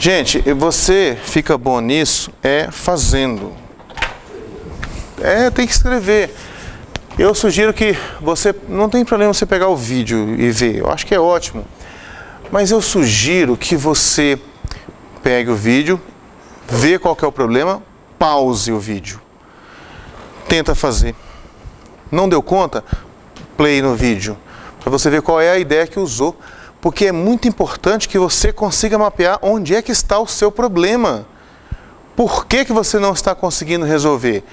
Gente, você fica bom nisso é fazendo. É, tem que escrever. Eu sugiro que você não tem problema você pegar o vídeo e ver. Eu acho que é ótimo. Mas eu sugiro que você pegue o vídeo, vê qual é o problema, pause o vídeo. Tenta fazer. Não deu conta? Play no vídeo. Para você ver qual é a ideia que usou. Porque é muito importante que você consiga mapear onde é que está o seu problema. Por que, que você não está conseguindo resolver?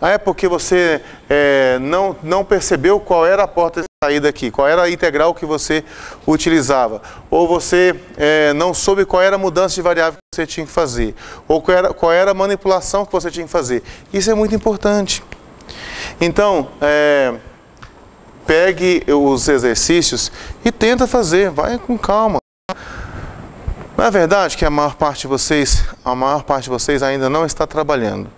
Ah, é porque você é, não, não percebeu qual era a porta de saída aqui, qual era a integral que você utilizava. Ou você é, não soube qual era a mudança de variável que você tinha que fazer. Ou qual era, qual era a manipulação que você tinha que fazer. Isso é muito importante. Então, é, pegue os exercícios e tenta fazer, vai com calma. Não é verdade que a maior parte de vocês, a maior parte de vocês ainda não está trabalhando.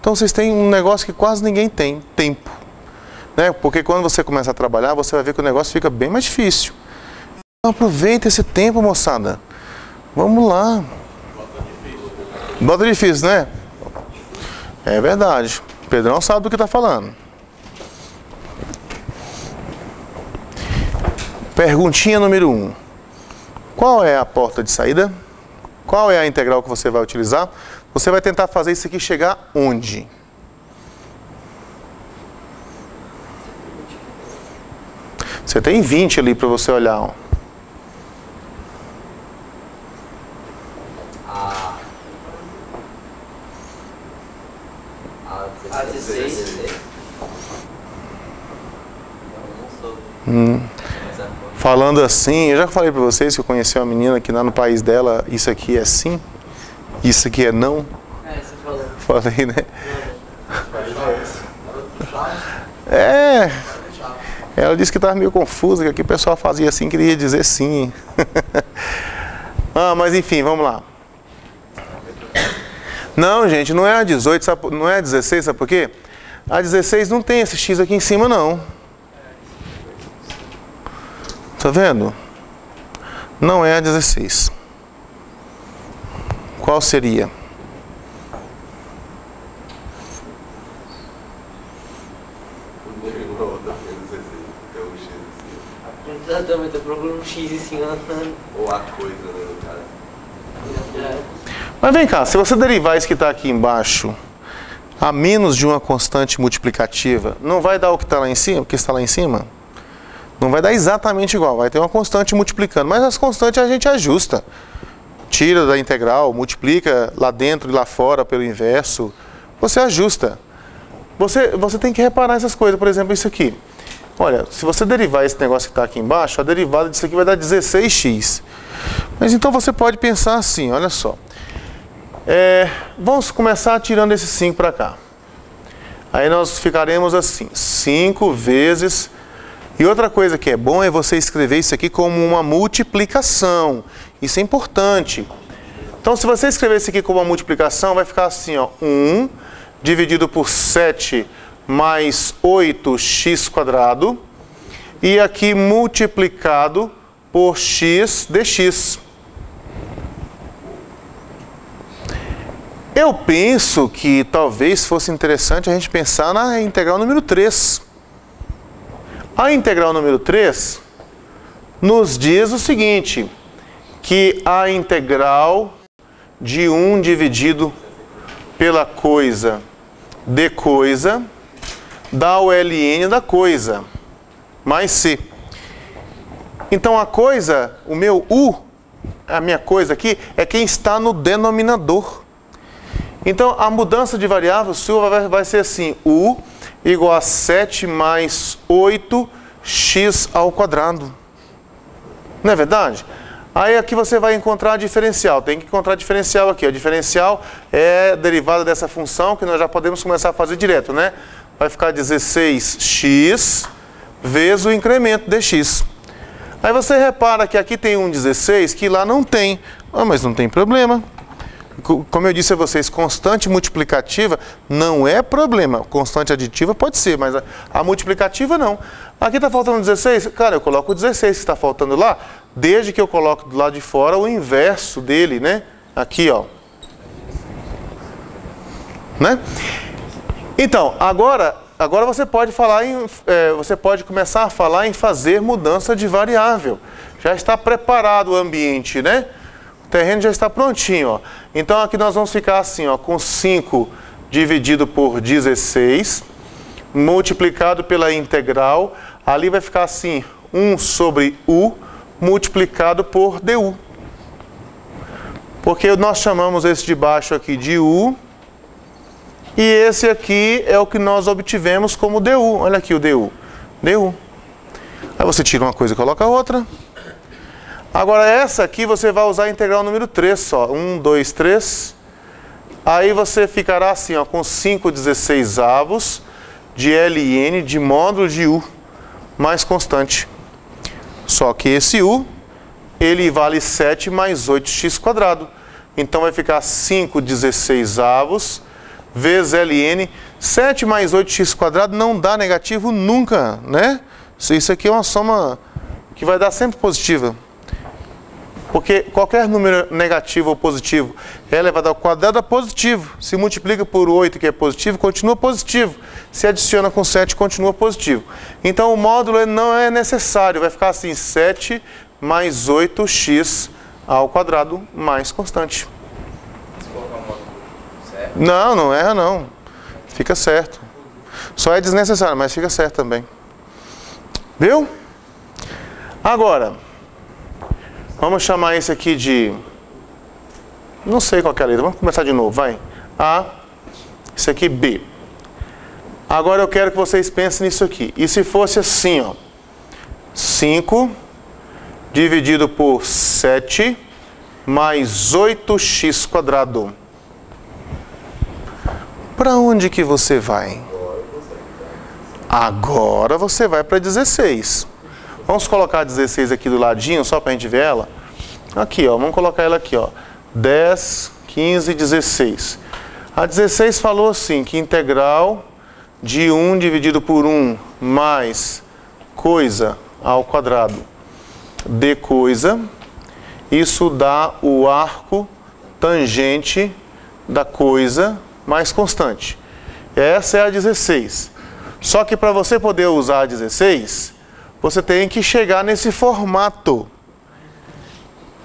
Então vocês têm um negócio que quase ninguém tem, tempo. Né? Porque quando você começa a trabalhar, você vai ver que o negócio fica bem mais difícil. Então aproveita esse tempo, moçada. Vamos lá. Bota difícil, né? É verdade. O Pedrão sabe do que está falando. Perguntinha número 1. Um. Qual é a porta de saída? Qual é a integral que você vai utilizar? Você vai tentar fazer isso aqui chegar onde? Você tem 20 ali para você olhar. Ó. Hum. Falando assim, eu já falei para vocês que eu conheci uma menina que lá no país dela, isso aqui é sim, isso aqui é não. É, você falou. Falei, né? É. Ela disse que estava meio confusa, que aqui o pessoal fazia assim, queria dizer sim. ah, mas enfim, vamos lá. Não, gente, não é a 18, sabe, não é a 16, sabe por quê? A 16 não tem esse X aqui em cima, não. Tá vendo? Não é a 16. Qual seria? Exatamente, eu procuro um X. Ou a coisa, né, cara? Mas vem cá, se você derivar isso que está aqui embaixo a menos de uma constante multiplicativa, não vai dar o que está lá em cima, o que está lá em cima? Não vai dar exatamente igual, vai ter uma constante multiplicando, mas as constantes a gente ajusta. Tira da integral, multiplica lá dentro e lá fora pelo inverso, você ajusta. Você, você tem que reparar essas coisas, por exemplo, isso aqui. Olha, se você derivar esse negócio que está aqui embaixo, a derivada disso aqui vai dar 16x. Mas então você pode pensar assim, olha só. É, vamos começar tirando esse 5 para cá. Aí nós ficaremos assim, 5 vezes... E outra coisa que é bom é você escrever isso aqui como uma multiplicação. Isso é importante. Então, se você escrever isso aqui como uma multiplicação, vai ficar assim, ó, 1 dividido por 7 mais 8x quadrado. E aqui multiplicado por x dx. Eu penso que talvez fosse interessante a gente pensar na integral número 3. A integral número 3 nos diz o seguinte, que a integral de 1 dividido pela coisa de coisa dá o ln da coisa, mais c. Então a coisa, o meu u, a minha coisa aqui, é quem está no denominador. Então, a mudança de variável sua vai, vai ser assim, u igual a 7 mais 8x ao quadrado. Não é verdade? Aí aqui você vai encontrar a diferencial. Tem que encontrar a diferencial aqui. A diferencial é derivada dessa função que nós já podemos começar a fazer direto, né? Vai ficar 16x vezes o incremento dx. Aí você repara que aqui tem um 16 que lá não tem. Ah, mas não tem problema como eu disse a vocês, constante multiplicativa não é problema. Constante aditiva pode ser, mas a, a multiplicativa não. Aqui está faltando 16, cara, eu coloco o 16 que está faltando lá, desde que eu coloque do lado de fora o inverso dele, né? Aqui, ó. Né? Então, agora, agora você pode falar em, é, você pode começar a falar em fazer mudança de variável. Já está preparado o ambiente, né? O terreno já está prontinho, ó. Então aqui nós vamos ficar assim, ó, com 5 dividido por 16, multiplicado pela integral, ali vai ficar assim, 1 sobre u multiplicado por du. Porque nós chamamos esse de baixo aqui de u, e esse aqui é o que nós obtivemos como du. Olha aqui o du. du. Aí você tira uma coisa e coloca outra. Agora essa aqui você vai usar a integral número 3 só. 1, 2, 3. Aí você ficará assim, ó, com 5 16 avos de ln de módulo de u mais constante. Só que esse u, ele vale 7 mais 8x quadrado. Então vai ficar 5 16 avos vezes ln. 7 mais 8x quadrado não dá negativo nunca, né? Isso aqui é uma soma que vai dar sempre positiva. Porque qualquer número negativo ou positivo é elevado ao quadrado é positivo. Se multiplica por 8, que é positivo, continua positivo. Se adiciona com 7, continua positivo. Então o módulo não é necessário, vai ficar assim, 7 mais 8x ao quadrado mais constante. Não, não erra não. Fica certo. Só é desnecessário, mas fica certo também. Viu? Agora, vamos chamar esse aqui de... Não sei qual é a letra, vamos começar de novo, vai. A, esse aqui B. Agora eu quero que vocês pensem nisso aqui. E se fosse assim, ó. 5 dividido por 7 mais 8x quadrado. Para onde que você vai? Agora você vai para 16. Vamos colocar a 16 aqui do ladinho, só para a gente ver ela. Aqui, ó, vamos colocar ela aqui, ó. 10, 15, 16. A 16 falou assim, que integral de 1 dividido por 1 mais coisa ao quadrado de coisa, isso dá o arco tangente da coisa mais constante. Essa é a 16. Só que para você poder usar a 16, você tem que chegar nesse formato.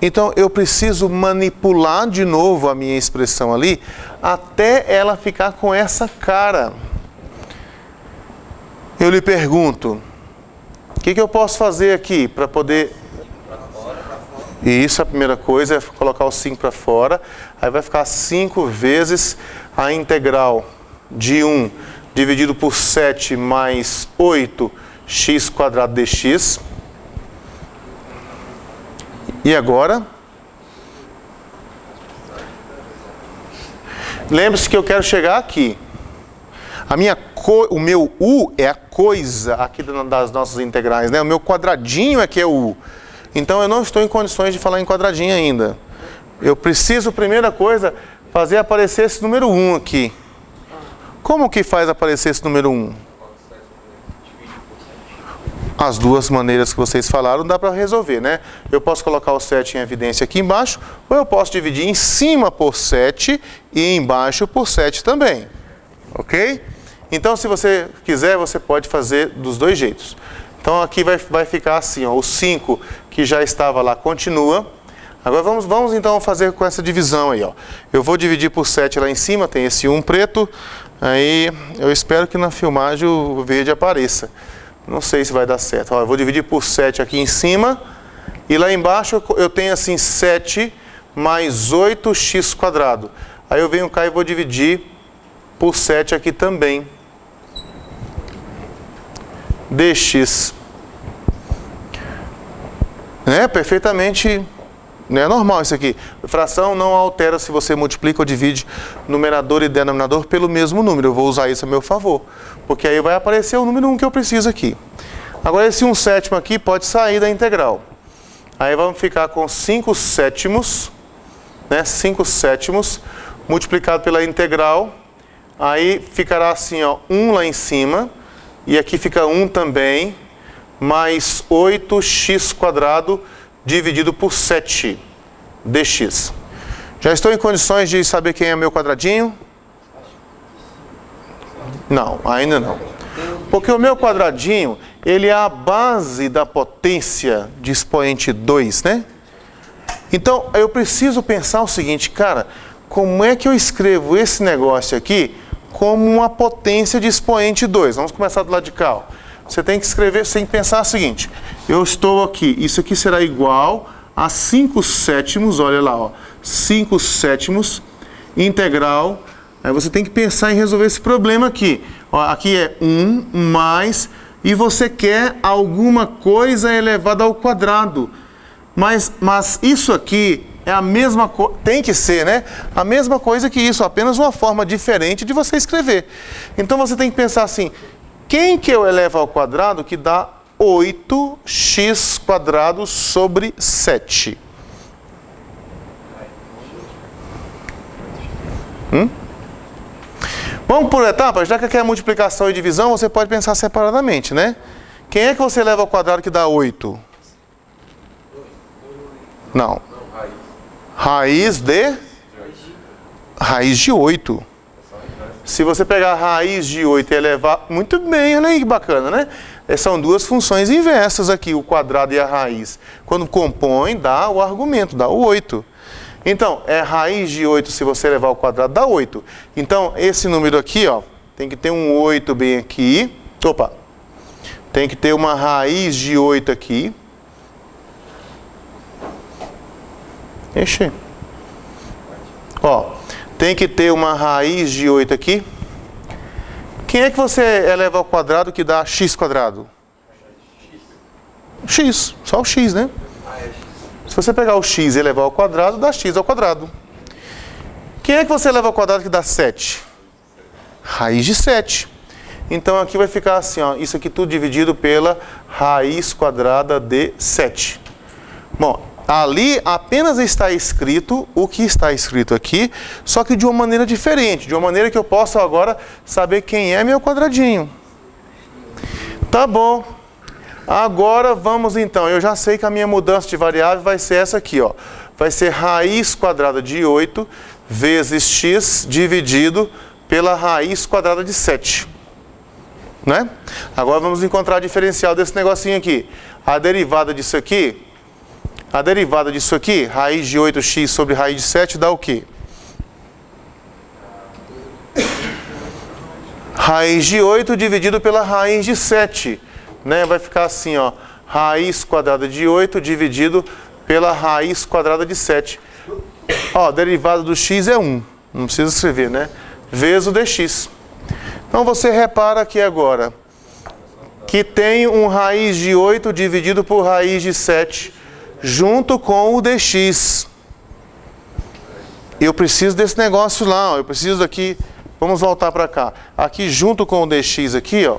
Então eu preciso manipular de novo a minha expressão ali até ela ficar com essa cara. Eu lhe pergunto, o que, que eu posso fazer aqui para poder isso, a primeira coisa é colocar o 5 para fora. Aí vai ficar 5 vezes a integral de 1 dividido por 7 mais 8x quadrado dx. E agora? Lembre-se que eu quero chegar aqui. A minha o meu u é a coisa aqui das nossas integrais, né? O meu quadradinho é que é u. Então eu não estou em condições de falar em quadradinho ainda. Eu preciso, primeira coisa, fazer aparecer esse número 1 aqui. Como que faz aparecer esse número 1? As duas maneiras que vocês falaram dá para resolver, né? Eu posso colocar o 7 em evidência aqui embaixo, ou eu posso dividir em cima por 7 e embaixo por 7 também. Ok? Então, se você quiser, você pode fazer dos dois jeitos. Então, aqui vai, vai ficar assim, ó, o 5 que já estava lá continua. Agora vamos, vamos então fazer com essa divisão aí. Ó. Eu vou dividir por 7 lá em cima, tem esse 1 preto. Aí eu espero que na filmagem o verde apareça. Não sei se vai dar certo. Ó, eu vou dividir por 7 aqui em cima. E lá embaixo eu tenho assim 7 mais 8x quadrado. Aí eu venho cá e vou dividir por 7 aqui também. dx né? Perfeitamente é normal isso aqui. Fração não altera se você multiplica ou divide numerador e denominador pelo mesmo número. Eu vou usar isso a meu favor. Porque aí vai aparecer o número 1 que eu preciso aqui. Agora esse 1 sétimo aqui pode sair da integral. Aí vamos ficar com 5 sétimos, né? 5 sétimos multiplicado pela integral. Aí ficará assim, ó, 1 lá em cima. E aqui fica 1 também mais 8x quadrado dividido por 7 dx. Já estou em condições de saber quem é meu quadradinho? Não, ainda não. Porque o meu quadradinho, ele é a base da potência de expoente 2, né? Então, eu preciso pensar o seguinte, cara, como é que eu escrevo esse negócio aqui como uma potência de expoente 2? Vamos começar do lado de cá. Ó. Você tem que escrever, que pensar o seguinte, eu estou aqui, isso aqui será igual a 5 sétimos, olha lá, ó, 5 sétimos integral. Aí você tem que pensar em resolver esse problema aqui. Ó, aqui é 1 mais, e você quer alguma coisa elevada ao quadrado. Mas, mas isso aqui é a mesma coisa, tem que ser, né? A mesma coisa que isso, apenas uma forma diferente de você escrever. Então você tem que pensar assim, quem que eu elevo ao quadrado que dá 8x quadrado sobre 7? Hum? Vamos por etapas, já que aqui é multiplicação e divisão, você pode pensar separadamente, né? Quem é que você leva ao quadrado que dá 8? Não. Raiz de? Raiz de 8. Se você pegar a raiz de 8 e elevar... Muito bem, olha aí que bacana, né? São duas funções inversas aqui, o quadrado e a raiz. Quando compõe, dá o argumento, dá o 8. Então, é raiz de 8, se você levar ao quadrado, dá 8. Então, esse número aqui, ó, tem que ter um 8 bem aqui. Opa! Tem que ter uma raiz de 8 aqui. Ixi. Ó, tem que ter uma raiz de 8 aqui. Quem é que você eleva ao quadrado que dá x quadrado? X, só o x, né? Se você pegar o x e elevar ao quadrado, dá x ao quadrado. Quem é que você eleva ao quadrado que dá 7? Raiz de 7. Então aqui vai ficar assim, ó, isso aqui tudo dividido pela raiz quadrada de 7. Bom, ali apenas está escrito o que está escrito aqui, só que de uma maneira diferente, de uma maneira que eu possa agora saber quem é meu quadradinho. Tá bom. Agora vamos então, eu já sei que a minha mudança de variável vai ser essa aqui, ó. Vai ser raiz quadrada de 8 vezes x dividido pela raiz quadrada de 7. Né? Agora vamos encontrar a diferencial desse negocinho aqui. A derivada disso aqui, a derivada disso aqui, raiz de 8x sobre raiz de 7 dá o quê? Raiz de 8 dividido pela raiz de 7 né, vai ficar assim, ó, raiz quadrada de 8 dividido pela raiz quadrada de 7. Ó, a derivada do x é 1, não precisa escrever, né? Vezes o dx. Então você repara aqui agora que tem um raiz de 8 dividido por raiz de 7 junto com o dx. Eu preciso desse negócio lá, ó, eu preciso daqui, vamos voltar para cá. Aqui junto com o dx aqui, ó,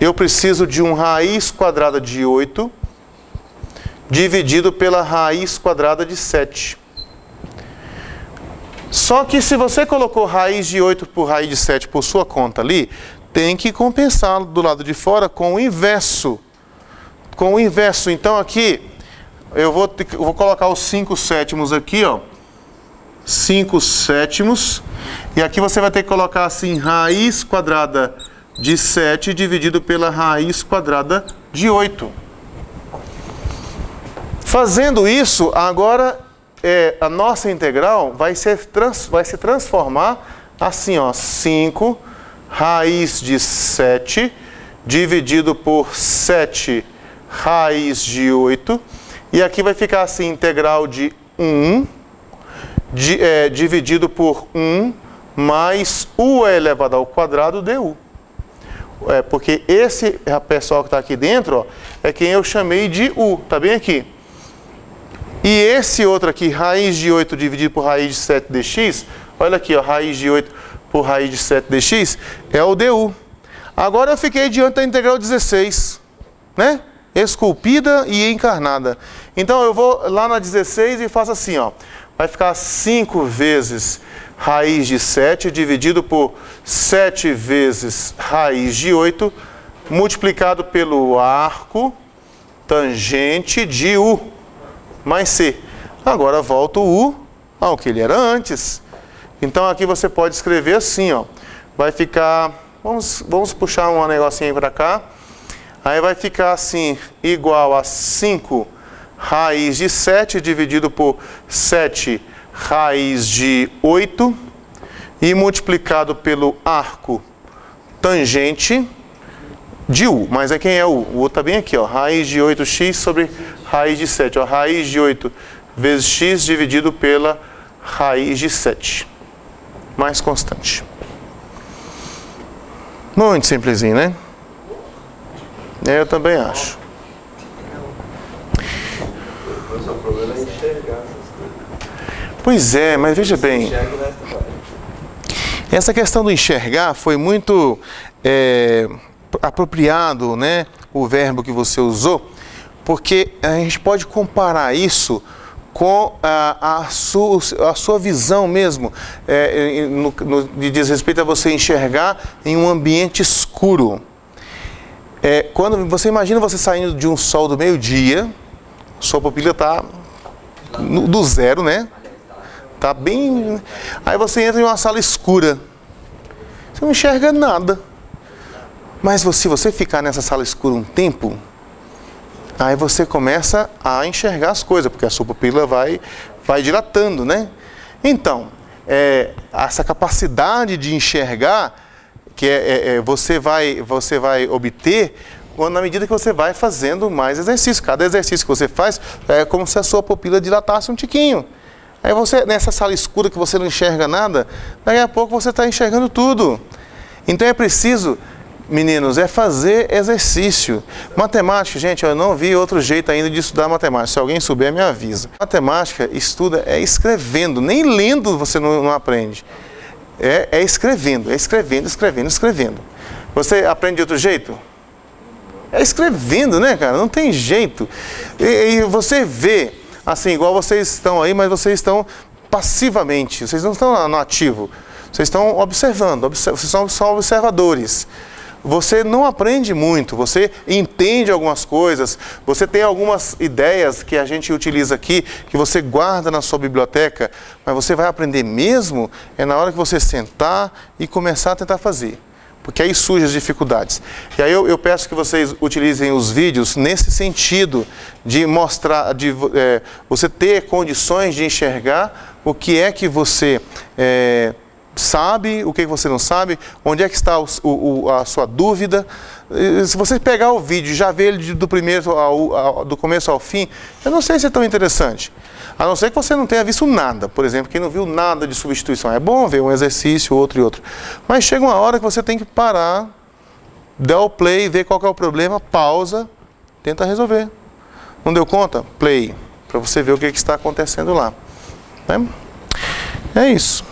eu preciso de um raiz quadrada de 8 dividido pela raiz quadrada de 7. Só que se você colocou raiz de 8 por raiz de 7 por sua conta ali, tem que compensar do lado de fora com o inverso. Com o inverso. Então aqui, eu vou, eu vou colocar os 5 sétimos aqui, ó. 5 sétimos. E aqui você vai ter que colocar assim, raiz quadrada de 7 dividido pela raiz quadrada de 8. Fazendo isso, agora é, a nossa integral vai, ser trans, vai se transformar assim, ó, 5 raiz de 7 dividido por 7 raiz de 8. E aqui vai ficar assim, integral de 1 de, é, dividido por 1 mais u elevado ao quadrado du. É, porque esse pessoal que está aqui dentro ó, é quem eu chamei de U, está bem aqui. E esse outro aqui, raiz de 8 dividido por raiz de 7 dx, olha aqui, ó, raiz de 8 por raiz de 7 dx, é o du. Agora eu fiquei diante da integral 16, né? Esculpida e encarnada. Então eu vou lá na 16 e faço assim, ó. Vai ficar 5 vezes raiz de 7 dividido por 7 vezes raiz de 8, multiplicado pelo arco tangente de U mais C. Agora volta o U ao que ele era antes. Então aqui você pode escrever assim, ó. Vai ficar, vamos, vamos puxar um negocinho para cá. Aí vai ficar assim, igual a 5 raiz de 7 dividido por 7 raiz de 8 e multiplicado pelo arco tangente de U. Mas é quem é U? O U está bem aqui, ó. Raiz de 8x sobre raiz de 7. Ó. Raiz de 8 vezes x dividido pela raiz de 7. Mais constante. Muito simplesinho, né? Eu também acho. O seu problema é enxergar. Pois é, mas veja bem. Essa questão do enxergar foi muito é, apropriado, né? O verbo que você usou, porque a gente pode comparar isso com a, a, sua, a sua visão mesmo, é, no, no, diz respeito a você enxergar em um ambiente escuro. É, quando você imagina você saindo de um sol do meio-dia, sua pupila está do zero, né? Tá bem. Aí você entra em uma sala escura. Você não enxerga nada. Mas se você ficar nessa sala escura um tempo, aí você começa a enxergar as coisas, porque a sua pupila vai, vai dilatando, né? Então, é, essa capacidade de enxergar que é, é, é, você, vai, você vai obter na medida que você vai fazendo mais exercício. Cada exercício que você faz é como se a sua pupila dilatasse um tiquinho. Aí você, nessa sala escura que você não enxerga nada, daqui a pouco você está enxergando tudo. Então é preciso, meninos, é fazer exercício. Matemática, gente, eu não vi outro jeito ainda de estudar matemática. Se alguém souber, me avisa. Matemática estuda é escrevendo, nem lendo você não, não aprende. É, é escrevendo, é escrevendo, escrevendo, escrevendo. Você aprende de outro jeito? É escrevendo, né, cara? Não tem jeito. E, e você vê, assim, igual vocês estão aí, mas vocês estão passivamente, vocês não estão no ativo. Vocês estão observando, observ vocês são só observadores. Você não aprende muito, você entende algumas coisas, você tem algumas ideias que a gente utiliza aqui, que você guarda na sua biblioteca, mas você vai aprender mesmo é na hora que você sentar e começar a tentar fazer porque aí surgem as dificuldades. E aí eu, eu, peço que vocês utilizem os vídeos nesse sentido de mostrar, de é, você ter condições de enxergar o que é que você é, sabe, o que, você não sabe, onde é que está o, o, a sua dúvida. Se você pegar o vídeo já ver ele do, primeiro ao, ao, do começo ao fim, eu não sei se é tão interessante. A não ser que você não tenha visto nada. Por exemplo, quem não viu nada de substituição. É bom ver um exercício, outro e outro. Mas chega uma hora que você tem que parar, dar o play, ver qual é o problema, pausa, tenta resolver. Não deu conta? Play. Para você ver o que, que está acontecendo lá. É, é isso.